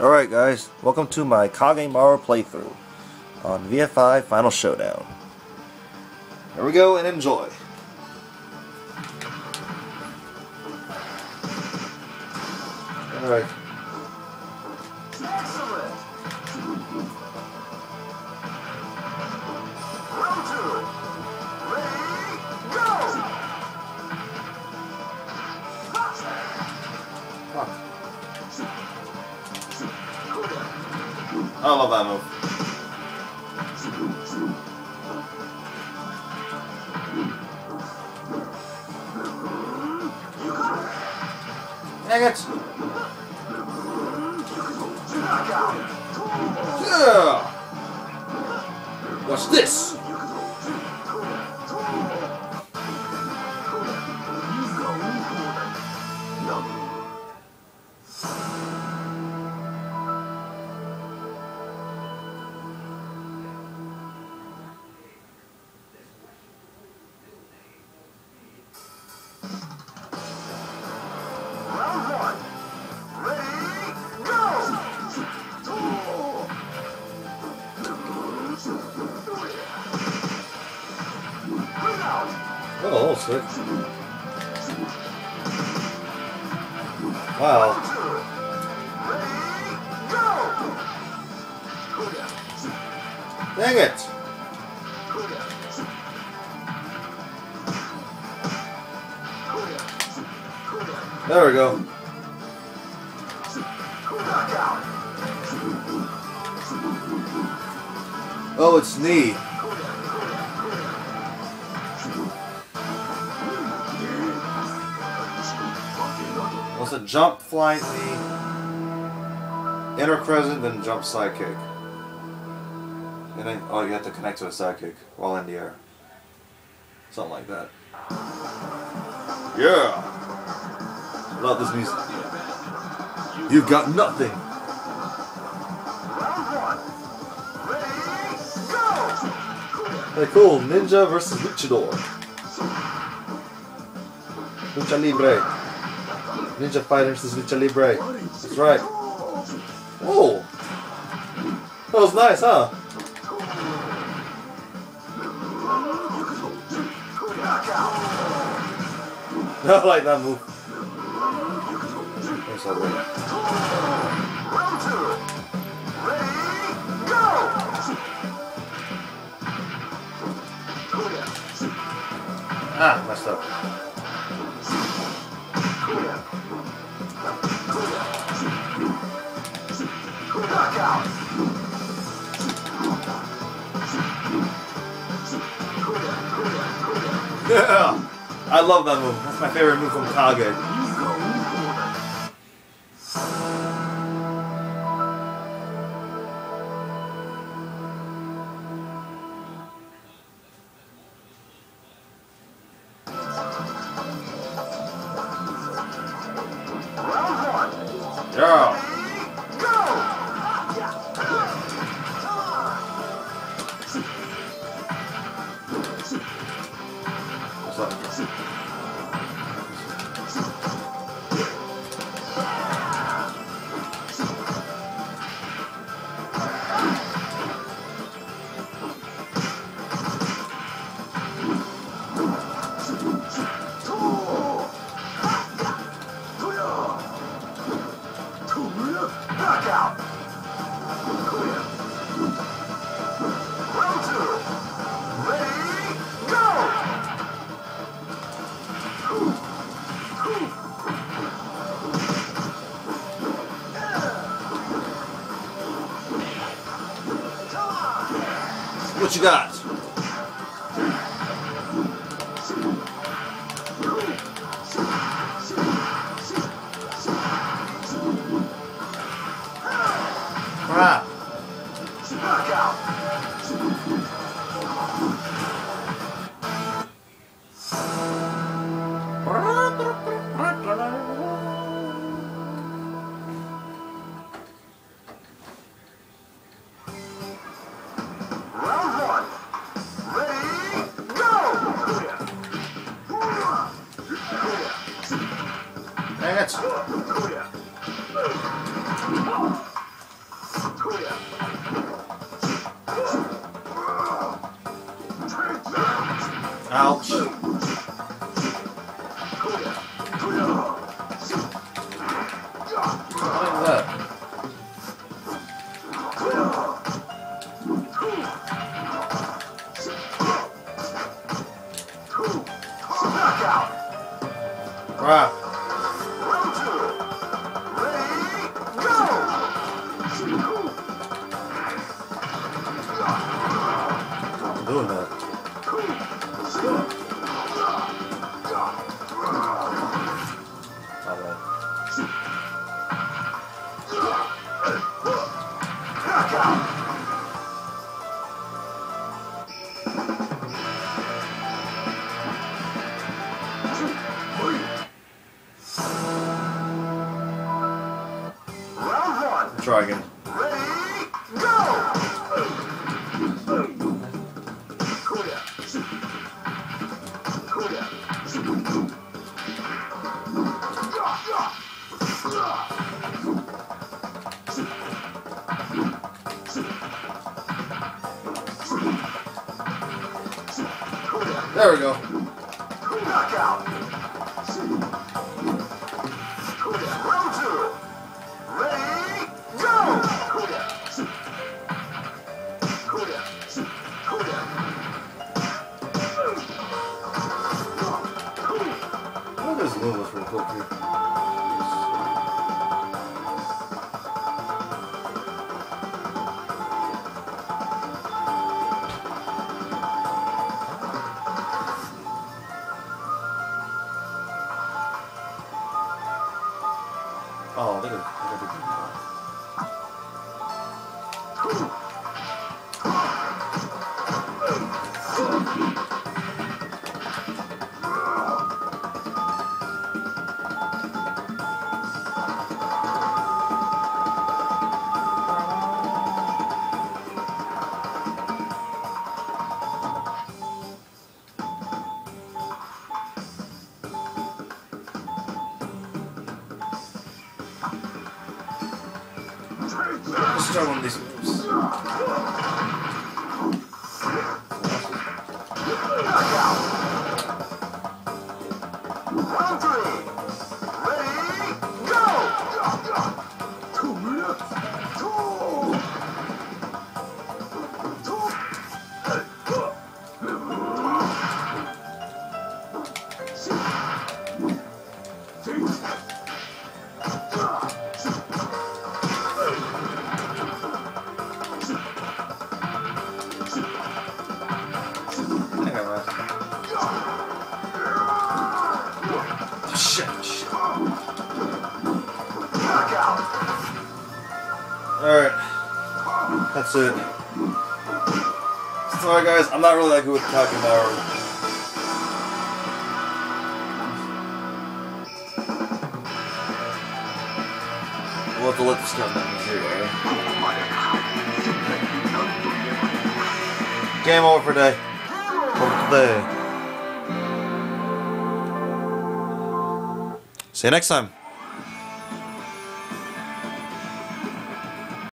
Alright guys, welcome to my Kage Maru playthrough on VF5 Final Showdown. Here we go and enjoy. Alright. Excellent. I love that move. Dang it! Yeah! What's this? Out. Oh, oh sick. Wow. Dang it! There we go. Oh, it's knee. What's a jump, flying knee, inner crescent, then jump side kick. And then, oh, you have to connect to a side kick while in the air. Something like that. Yeah! I Love this music. You've got nothing! Hey, cool. Ninja versus Luchador. Lucha Libre. Ninja Fighter versus Lucha Libre. That's right. Whoa! That was nice, huh? I like that move. Two. Ready, go. Ah, messed up. Yeah! I love that move. That's my favorite move from Kage. What you It. Ouch. I'm doing There we go. Knockout! Round two! Ready, real quick here? One of these moves. Alright. That's it. Sorry guys, I'm not really that good with talking about We'll have to let this come down alright? Game over for today. For today. See you next time.